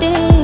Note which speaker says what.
Speaker 1: day